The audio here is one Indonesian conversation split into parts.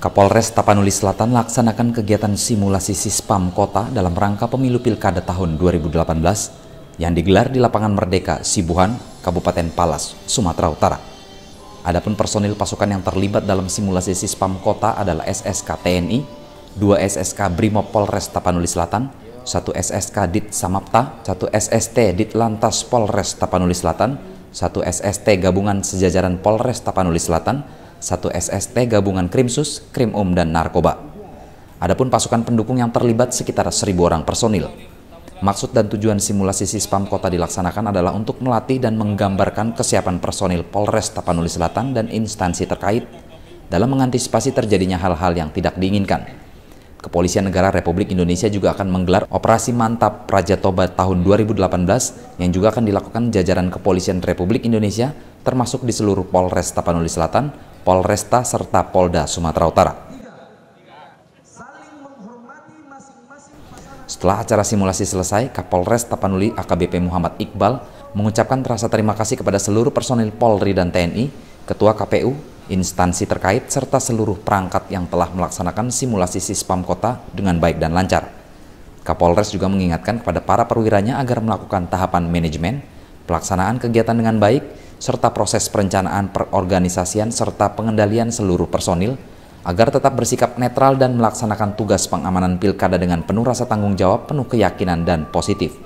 Kapolres Tapanuli Selatan laksanakan kegiatan simulasi Sispam Kota dalam rangka pemilu Pilkada tahun 2018 yang digelar di Lapangan Merdeka, Sibuhan, Kabupaten Palas, Sumatera Utara. Adapun personil pasukan yang terlibat dalam simulasi Sispam Kota adalah SSK TNI, dua SSK Brimob Polres Tapanuli Selatan, satu SSK Dit Samapta, satu SST Dit Lantas Polres Tapanuli Selatan, satu SST Gabungan Sejajaran Polres Tapanuli Selatan, satu SST gabungan Krimsus, Krim Um, dan Narkoba. Adapun pasukan pendukung yang terlibat sekitar seribu orang personil. Maksud dan tujuan simulasi Sispam Kota dilaksanakan adalah untuk melatih dan menggambarkan kesiapan personil Polres Tapanuli Selatan dan instansi terkait dalam mengantisipasi terjadinya hal-hal yang tidak diinginkan. Kepolisian Negara Republik Indonesia juga akan menggelar Operasi Mantap Praja Toba tahun 2018 yang juga akan dilakukan jajaran Kepolisian Republik Indonesia termasuk di seluruh Polres Tapanuli Selatan, Polresta serta Polda Sumatera Utara. Setelah acara simulasi selesai, Kapolres Tapanuli AKBP Muhammad Iqbal mengucapkan rasa terima kasih kepada seluruh personil Polri dan TNI, Ketua KPU, instansi terkait, serta seluruh perangkat yang telah melaksanakan simulasi Sispam Kota dengan baik dan lancar. Kapolres juga mengingatkan kepada para perwiranya agar melakukan tahapan manajemen, pelaksanaan kegiatan dengan baik, serta proses perencanaan perorganisasian serta pengendalian seluruh personil agar tetap bersikap netral dan melaksanakan tugas pengamanan pilkada dengan penuh rasa tanggung jawab, penuh keyakinan, dan positif.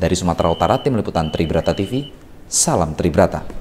Dari Sumatera Utara, Tim Liputan Tribrata TV, Salam Tribrata.